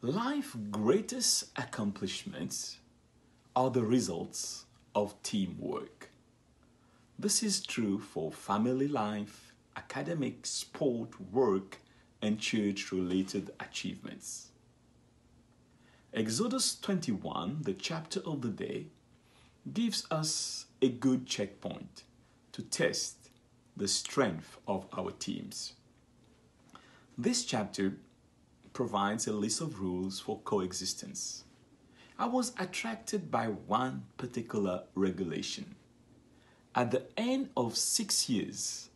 Life's greatest accomplishments are the results of teamwork. This is true for family life, academic, sport, work, and church related achievements. Exodus 21, the chapter of the day, gives us a good checkpoint to test the strength of our teams. This chapter provides a list of rules for coexistence. I was attracted by one particular regulation. At the end of six years,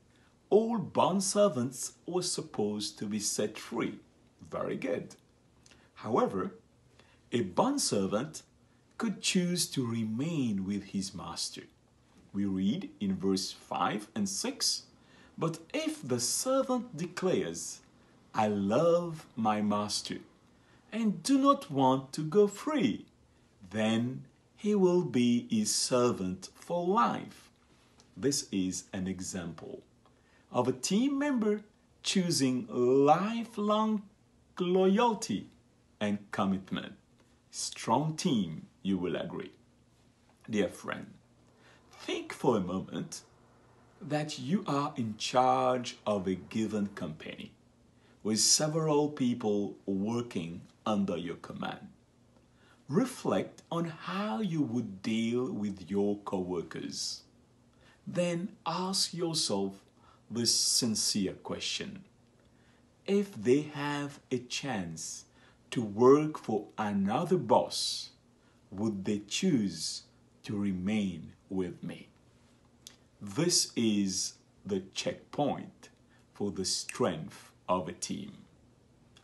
all bond servants were supposed to be set free. Very good. However, a bond servant could choose to remain with his master. We read in verse 5 and 6 But if the servant declares, I love my master and do not want to go free, then he will be his servant for life. This is an example of a team member choosing lifelong loyalty and commitment. Strong team, you will agree. Dear friend, think for a moment that you are in charge of a given company with several people working under your command. Reflect on how you would deal with your coworkers. Then ask yourself this sincere question. If they have a chance to work for another boss, would they choose to remain with me? This is the checkpoint for the strength of a team.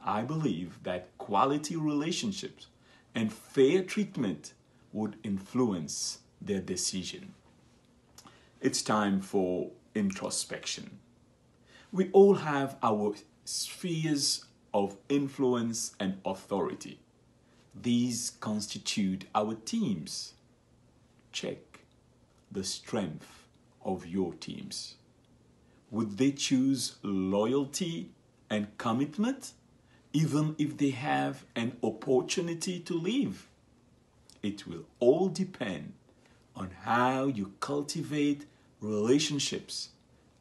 I believe that quality relationships and fair treatment would influence their decision. It's time for introspection. We all have our spheres of influence and authority. These constitute our teams. Check the strength of your teams. Would they choose loyalty and commitment, even if they have an opportunity to leave. It will all depend on how you cultivate relationships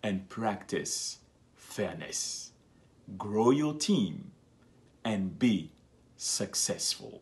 and practice fairness. Grow your team and be successful.